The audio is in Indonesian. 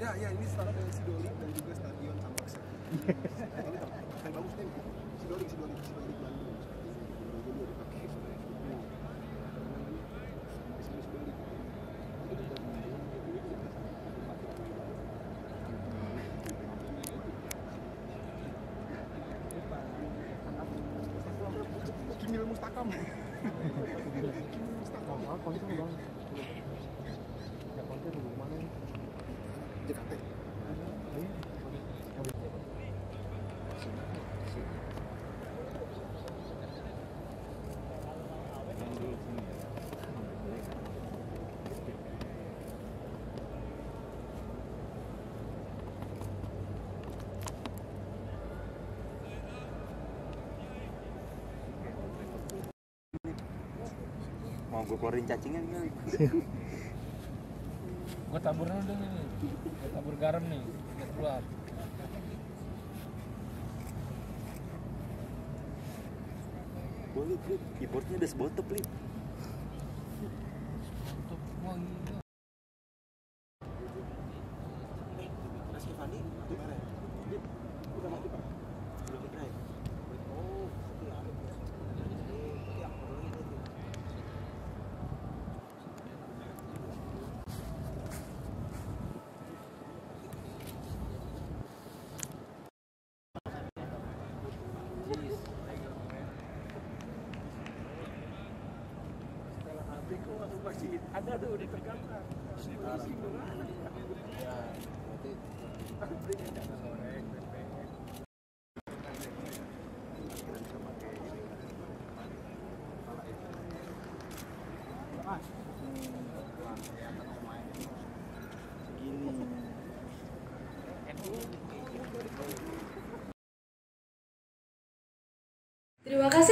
Ya, ya ini stadion Sidolik dan juga stadion Campaksa. Yang bagus nih. Sidolik, Sidolik, Sidolik Bandung. Dulu dipakai sebenarnya. Kimil Mustakam. Kimil Mustakam. Kalau bang. Ya konser mana? JKT. mau gue keluarin cacingan kali Gue tabur dulu deh nih. Gue tabur garam nih. Biar keluar. boleh Lip. keyboardnya udah sebotop lip Tutup. Wah Ada tuh di kasih